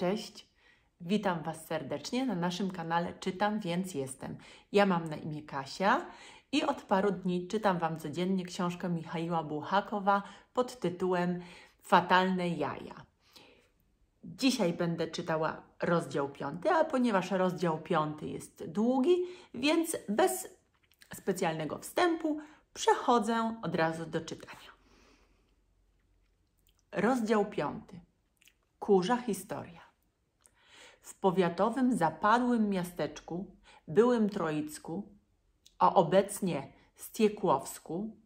Cześć, witam Was serdecznie na naszym kanale Czytam, więc jestem. Ja mam na imię Kasia i od paru dni czytam Wam codziennie książkę Michaiła Buchakowa pod tytułem Fatalne jaja. Dzisiaj będę czytała rozdział piąty, a ponieważ rozdział piąty jest długi, więc bez specjalnego wstępu przechodzę od razu do czytania. Rozdział piąty. Kurza historia. W powiatowym zapadłym miasteczku, byłym Troicku, a obecnie Stiekłowsku,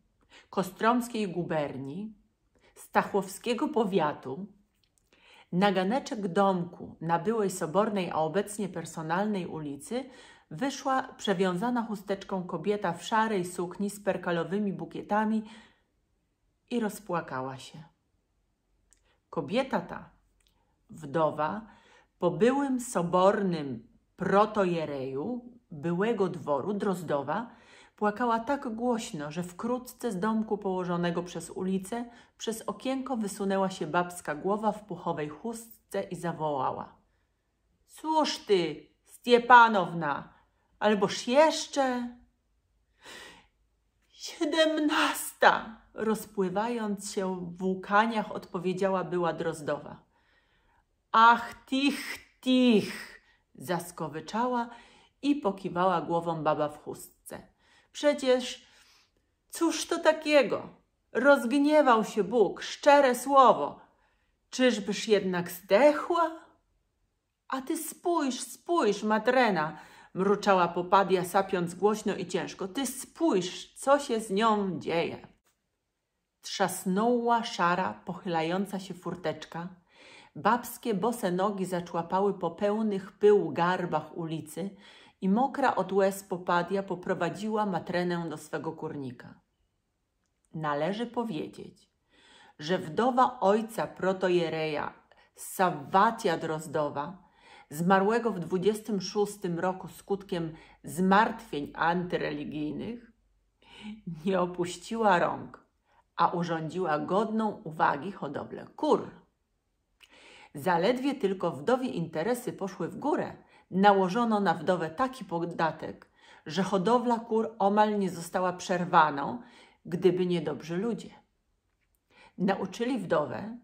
Kostromskiej guberni, Stachłowskiego powiatu, na ganeczek domku na byłej Sobornej, a obecnie personalnej ulicy wyszła przewiązana chusteczką kobieta w szarej sukni z perkalowymi bukietami i rozpłakała się. Kobieta ta, wdowa, po byłym sobornym protojereju byłego dworu Drozdowa, płakała tak głośno, że wkrótce z domku położonego przez ulicę przez okienko wysunęła się babska głowa w puchowej chustce i zawołała. Cóż ty, Stiepanowna, alboż jeszcze... Siedemnasta! Rozpływając się w łkaniach, odpowiedziała była Drozdowa. Ach, tich, tich! Zaskowyczała i pokiwała głową baba w chustce. Przecież cóż to takiego? Rozgniewał się Bóg, szczere słowo. Czyżbyś jednak zdechła? A ty spójrz, spójrz, matrena, mruczała popadia, sapiąc głośno i ciężko. Ty spójrz, co się z nią dzieje. Trzasnęła szara, pochylająca się furteczka. Babskie bose nogi zaczłapały po pełnych pyłu garbach ulicy i mokra od łez popadia poprowadziła matrenę do swego kurnika. Należy powiedzieć, że wdowa ojca protojereja Sawwatia Drozdowa, zmarłego w 26 roku skutkiem zmartwień antyreligijnych, nie opuściła rąk, a urządziła godną uwagi hodowlę kur. Zaledwie tylko wdowie interesy poszły w górę, nałożono na wdowę taki podatek, że hodowla kur omal nie została przerwaną, gdyby nie dobrzy ludzie. Nauczyli wdowę,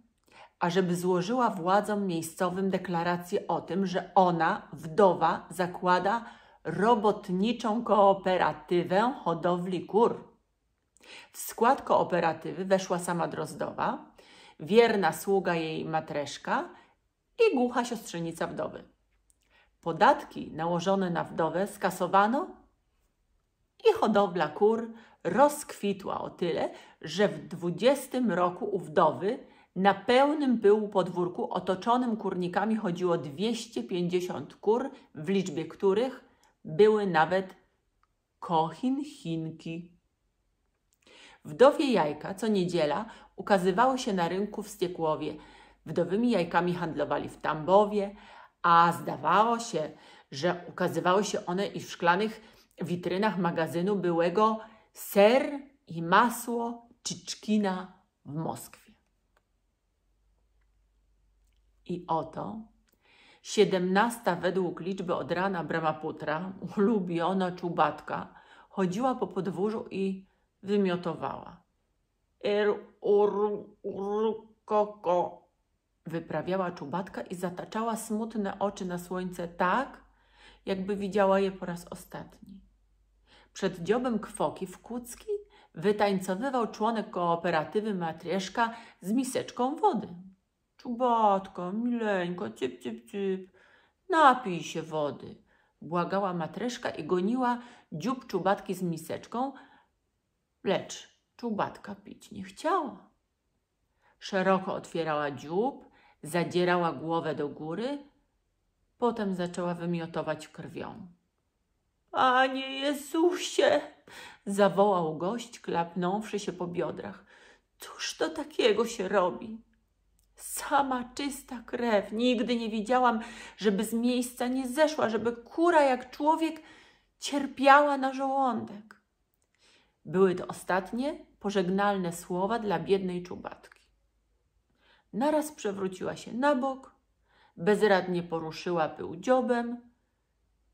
ażeby złożyła władzom miejscowym deklarację o tym, że ona, wdowa, zakłada robotniczą kooperatywę hodowli kur. W skład kooperatywy weszła sama Drozdowa, wierna sługa jej matreszka i głucha siostrzenica wdowy. Podatki nałożone na wdowę skasowano i hodowla kur rozkwitła o tyle, że w dwudziestym roku u wdowy na pełnym pyłu podwórku otoczonym kurnikami chodziło 250 kur, w liczbie których były nawet kochin-chinki. Wdowie jajka co niedziela ukazywały się na rynku w Stiekłowie. Wdowymi jajkami handlowali w Tambowie, a zdawało się, że ukazywały się one i w szklanych witrynach magazynu byłego ser i masło Czyczkina w Moskwie. I oto siedemnasta według liczby od rana Brahmaputra, ulubiona czubatka, chodziła po podwórzu i wymiotowała. Er, ur, ur, koko. Wyprawiała czubatka i zataczała smutne oczy na słońce tak, jakby widziała je po raz ostatni. Przed dziobem kwoki w Kucki wytańcowywał członek kooperatywy Matrieszka z miseczką wody. Czubatka, mileńko, cip, cip, cip, napij się wody. Błagała Matreszka i goniła dziób czubatki z miseczką, lecz czubatka pić nie chciała. Szeroko otwierała dziób, zadzierała głowę do góry, potem zaczęła wymiotować krwią. Panie Jezusie! zawołał gość, klapnąwszy się po biodrach. Cóż to takiego się robi? Sama czysta krew. Nigdy nie widziałam, żeby z miejsca nie zeszła, żeby kura jak człowiek cierpiała na żołądek. Były to ostatnie, pożegnalne słowa dla biednej czubatki. Naraz przewróciła się na bok, bezradnie poruszyła pył dziobem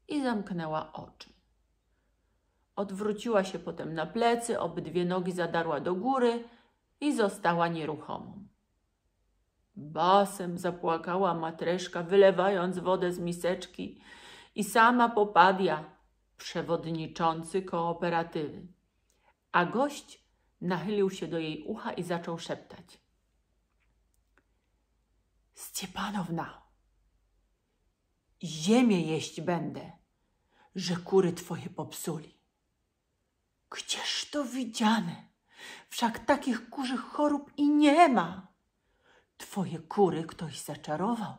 i zamknęła oczy. Odwróciła się potem na plecy, obydwie nogi zadarła do góry i została nieruchomą. Basem zapłakała matreszka, wylewając wodę z miseczki i sama popadła przewodniczący kooperatywy. A gość nachylił się do jej ucha i zaczął szeptać. Stiepanowna, ziemię jeść będę, że kury twoje popsuli. Gdzież to widziane? Wszak takich kurzych chorób i nie ma. Twoje kury ktoś zaczarował.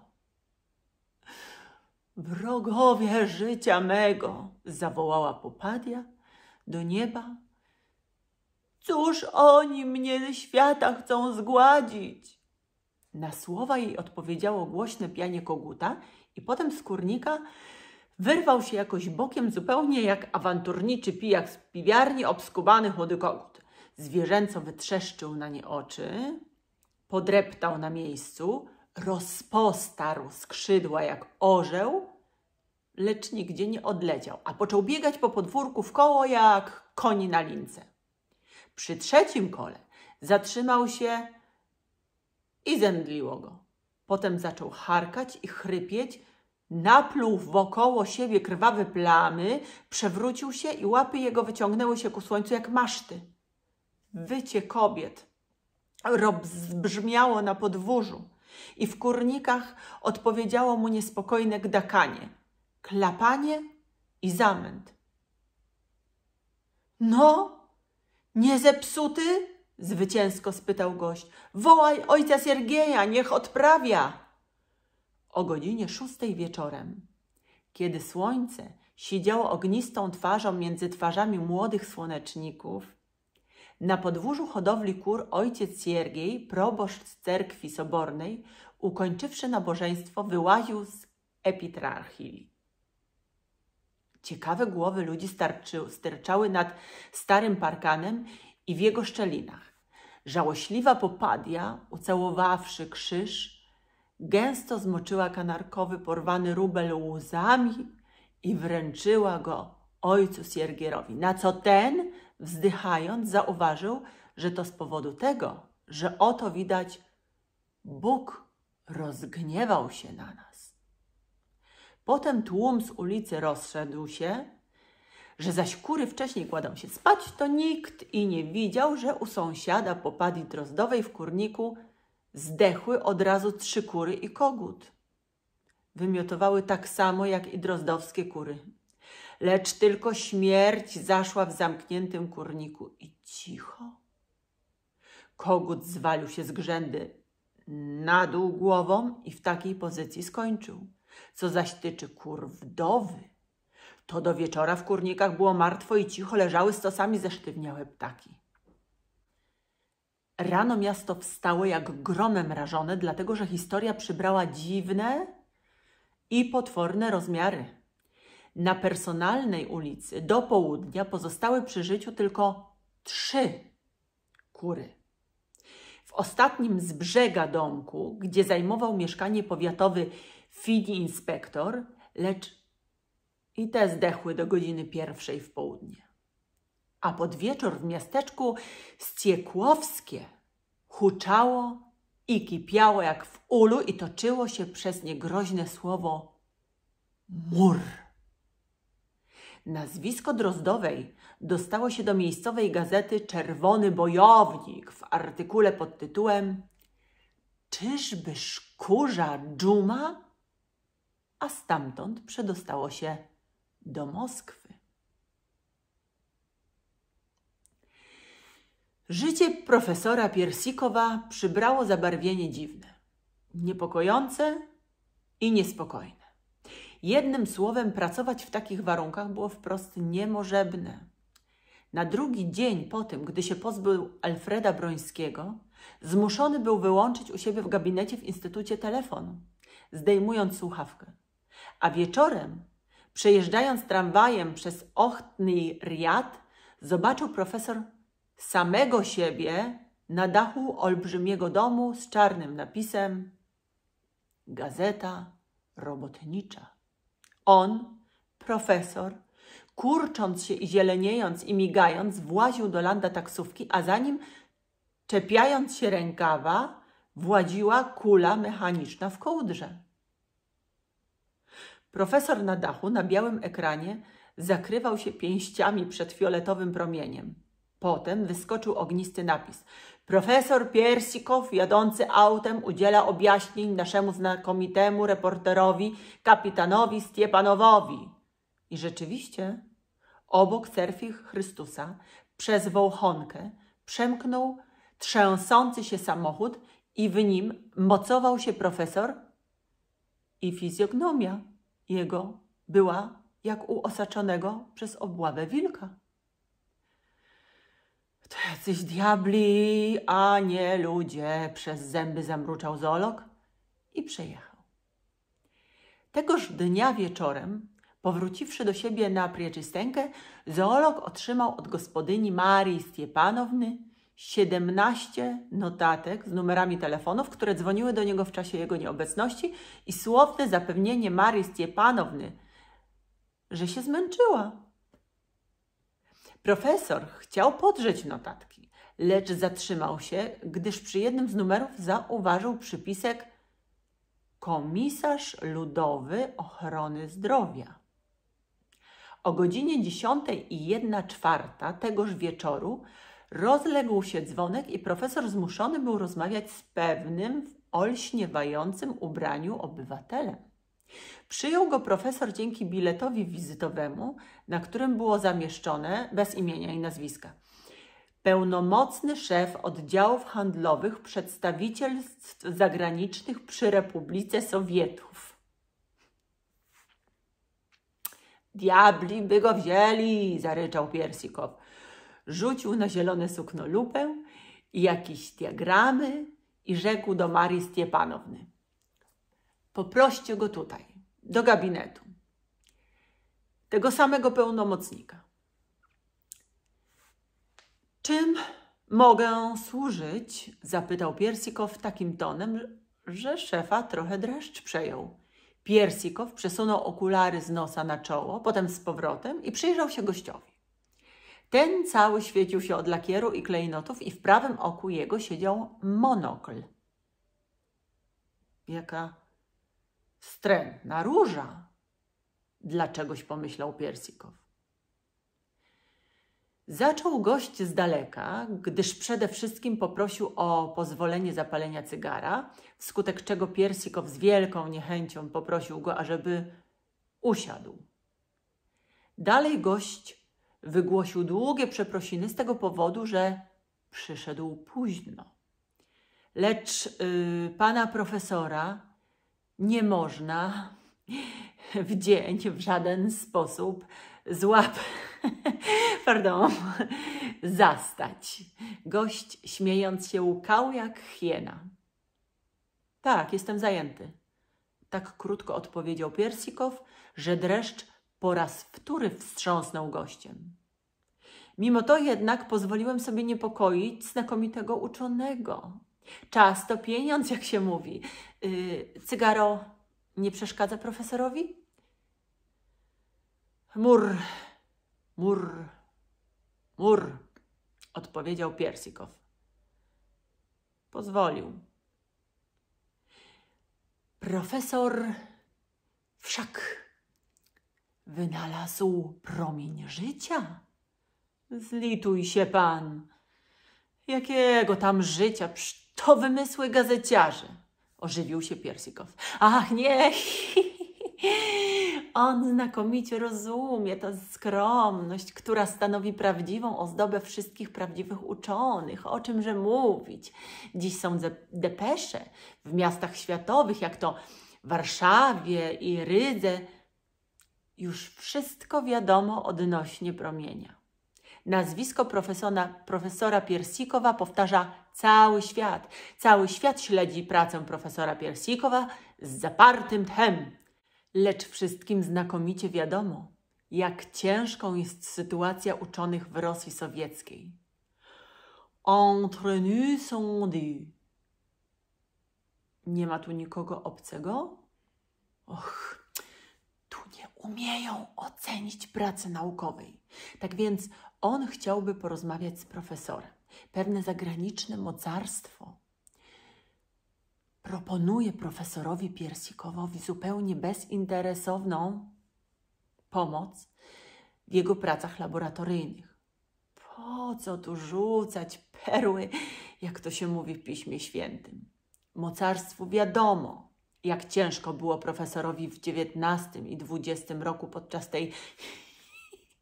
Wrogowie życia mego, zawołała Popadia do nieba. Cóż oni mnie świata chcą zgładzić? Na słowa jej odpowiedziało głośne pianie koguta i potem z kurnika wyrwał się jakoś bokiem zupełnie jak awanturniczy pijak z piwiarni obskubany chłody kogut. Zwierzęco wytrzeszczył na nie oczy, podreptał na miejscu, rozpostarł skrzydła jak orzeł, lecz nigdzie nie odleciał, a począł biegać po podwórku w koło jak koń na lince. Przy trzecim kole zatrzymał się i zemdliło go. Potem zaczął harkać i chrypieć, napluł wokoło siebie krwawe plamy, przewrócił się i łapy jego wyciągnęły się ku słońcu jak maszty. Wycie kobiet rozbrzmiało na podwórzu i w kurnikach odpowiedziało mu niespokojne gdakanie, klapanie i zamęt. No, nie zepsuty? Zwycięsko spytał gość. Wołaj ojca Siergieja, niech odprawia. O godzinie szóstej wieczorem, kiedy słońce siedziało ognistą twarzą między twarzami młodych słoneczników, na podwórzu hodowli kur ojciec Siergiej, proboszcz cerkwi sobornej, ukończywszy nabożeństwo, wyłaził z epitrarchii. Ciekawe głowy ludzi starczy, sterczały nad starym parkanem i w jego szczelinach. Żałośliwa popadia, ucałowawszy krzyż, gęsto zmoczyła kanarkowy porwany rubel łzami i wręczyła go ojcu Siergierowi, na co ten, wzdychając, zauważył, że to z powodu tego, że oto widać Bóg rozgniewał się na nas. Potem tłum z ulicy rozszedł się, że zaś kury wcześniej kładą się spać, to nikt i nie widział, że u sąsiada popadli drozdowej w kurniku zdechły od razu trzy kury i kogut. Wymiotowały tak samo jak i drozdowskie kury. Lecz tylko śmierć zaszła w zamkniętym kurniku i cicho. Kogut zwalił się z grzędy na dół głową i w takiej pozycji skończył. Co zaś tyczy kur wdowy, to do wieczora w kurnikach było martwo i cicho leżały stosami zesztywniałe ptaki. Rano miasto wstało jak gromem rażone, dlatego że historia przybrała dziwne i potworne rozmiary. Na personalnej ulicy do południa pozostały przy życiu tylko trzy kury. W ostatnim z brzega domku, gdzie zajmował mieszkanie powiatowy fidi inspektor, lecz i te zdechły do godziny pierwszej w południe. A pod wieczór w miasteczku Ściekłowskie huczało i kipiało jak w ulu i toczyło się przez nie groźne słowo mur. Nazwisko Drozdowej dostało się do miejscowej gazety Czerwony Bojownik w artykule pod tytułem Czyżby szkurza dżuma? A stamtąd przedostało się do Moskwy. Życie profesora Piersikowa przybrało zabarwienie dziwne, niepokojące i niespokojne. Jednym słowem, pracować w takich warunkach było wprost niemożebne. Na drugi dzień po tym, gdy się pozbył Alfreda Brońskiego, zmuszony był wyłączyć u siebie w gabinecie w instytucie telefon, zdejmując słuchawkę. A wieczorem, przejeżdżając tramwajem przez Ochtny Riad, zobaczył profesor samego siebie na dachu olbrzymiego domu z czarnym napisem Gazeta robotnicza. On, profesor, kurcząc się i zieleniejąc i migając, właził do landa taksówki, a za nim, czepiając się rękawa, władziła kula mechaniczna w kołdrze. Profesor na dachu, na białym ekranie, zakrywał się pięściami przed fioletowym promieniem. Potem wyskoczył ognisty napis. Profesor Piersikow, jadący autem, udziela objaśnień naszemu znakomitemu reporterowi, kapitanowi Stiepanowowi. I rzeczywiście, obok cerkwi Chrystusa, przez wołchonkę, przemknął trzęsący się samochód i w nim mocował się profesor i fizjognomia jego była jak u osaczonego przez obławę wilka. To jacyś diabli, a nie ludzie, przez zęby zamruczał zoolog i przejechał. Tegoż dnia wieczorem, powróciwszy do siebie na prieczystenkę, zoolog otrzymał od gospodyni Marii Stiepanowny 17 notatek z numerami telefonów, które dzwoniły do niego w czasie jego nieobecności i słowne zapewnienie Marii Stiepanowny, że się zmęczyła. Profesor chciał podrzeć notatki, lecz zatrzymał się, gdyż przy jednym z numerów zauważył przypisek Komisarz Ludowy Ochrony Zdrowia. O godzinie 10 i 1 czwarta tegoż wieczoru rozległ się dzwonek i profesor zmuszony był rozmawiać z pewnym w olśniewającym ubraniu obywatelem. Przyjął go profesor dzięki biletowi wizytowemu, na którym było zamieszczone bez imienia i nazwiska. Pełnomocny szef oddziałów handlowych przedstawicielstw zagranicznych przy Republice Sowietów. Diabli by go wzięli, zaryczał Piersikow. Rzucił na zielone sukno lupę i jakieś diagramy i rzekł do Marii Stiepanowny. Poproście go tutaj, do gabinetu. Tego samego pełnomocnika. Czym mogę służyć? zapytał Piersikow takim tonem, że szefa trochę dreszcz przejął. Piersikow przesunął okulary z nosa na czoło, potem z powrotem i przyjrzał się gościowi. Ten cały świecił się od lakieru i klejnotów i w prawym oku jego siedział monokl. Jaka wstrętna róża! Dlaczegoś pomyślał Piersikow. Zaczął gość z daleka, gdyż przede wszystkim poprosił o pozwolenie zapalenia cygara, wskutek czego Piersikow z wielką niechęcią poprosił go, ażeby usiadł. Dalej gość wygłosił długie przeprosiny z tego powodu, że przyszedł późno. Lecz yy, pana profesora nie można w dzień w żaden sposób złap, pardon, zastać. Gość śmiejąc się łkał jak hiena. Tak, jestem zajęty. Tak krótko odpowiedział Piersikow, że dreszcz po raz wtóry wstrząsnął gościem. Mimo to jednak pozwoliłem sobie niepokoić znakomitego uczonego. Czas to pieniądz, jak się mówi. Yy, cygaro nie przeszkadza profesorowi? Mur, mur, mur, odpowiedział Piersikow. Pozwolił. Profesor wszak wynalazł promień życia. Zlituj się pan. Jakiego tam życia? To wymysły gazeciarzy. Ożywił się Piersikow. Ach, nie! On znakomicie rozumie tę skromność, która stanowi prawdziwą ozdobę wszystkich prawdziwych uczonych. O czymże mówić? Dziś są depesze w miastach światowych, jak to Warszawie i Rydze. Już wszystko wiadomo odnośnie promienia. Nazwisko profesora, profesora Piersikowa powtarza cały świat. Cały świat śledzi pracę profesora Piersikowa z zapartym tchem. Lecz wszystkim znakomicie wiadomo, jak ciężką jest sytuacja uczonych w Rosji Sowieckiej. Entre nous sont dit. Nie ma tu nikogo obcego? Och, umieją ocenić pracy naukowej. Tak więc on chciałby porozmawiać z profesorem. Pewne zagraniczne mocarstwo proponuje profesorowi Piersikowowi zupełnie bezinteresowną pomoc w jego pracach laboratoryjnych. Po co tu rzucać perły, jak to się mówi w Piśmie Świętym? Mocarstwu wiadomo, jak ciężko było profesorowi w XIX i XX roku podczas tej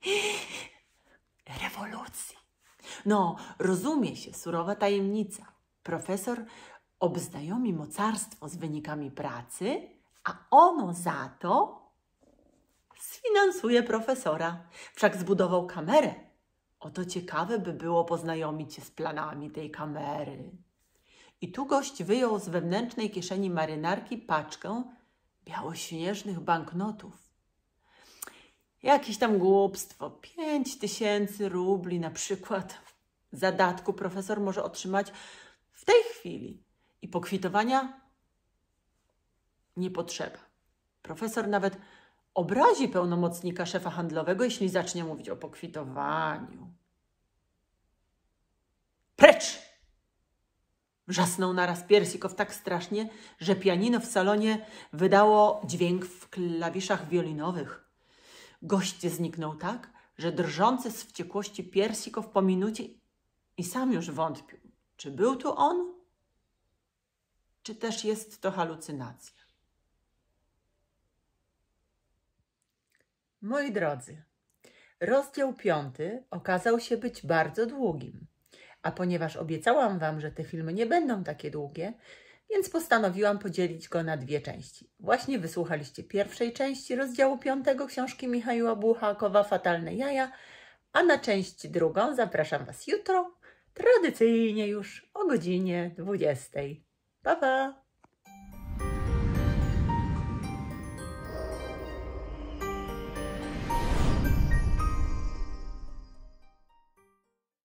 rewolucji. No, rozumie się, surowa tajemnica. Profesor obznajomi mocarstwo z wynikami pracy, a ono za to sfinansuje profesora. Wszak zbudował kamerę. Oto ciekawe by było poznajomić się z planami tej kamery. I tu gość wyjął z wewnętrznej kieszeni marynarki paczkę białośnieżnych banknotów. Jakieś tam głupstwo, pięć tysięcy rubli na przykład zadatku profesor może otrzymać w tej chwili i pokwitowania nie potrzeba. Profesor nawet obrazi pełnomocnika szefa handlowego, jeśli zacznie mówić o pokwitowaniu. Precz! Wrzasnął naraz Piersikow tak strasznie, że pianino w salonie wydało dźwięk w klawiszach wiolinowych. Gość zniknął tak, że drżący z wściekłości Piersikow po minucie i sam już wątpił, czy był tu on, czy też jest to halucynacja. Moi drodzy, rozdział piąty okazał się być bardzo długim, a ponieważ obiecałam Wam, że te filmy nie będą takie długie, więc postanowiłam podzielić go na dwie części. Właśnie wysłuchaliście pierwszej części rozdziału piątego książki Michała Buchakowa Fatalne Jaja, a na część drugą zapraszam Was jutro, tradycyjnie już o godzinie 20. Pa, pa!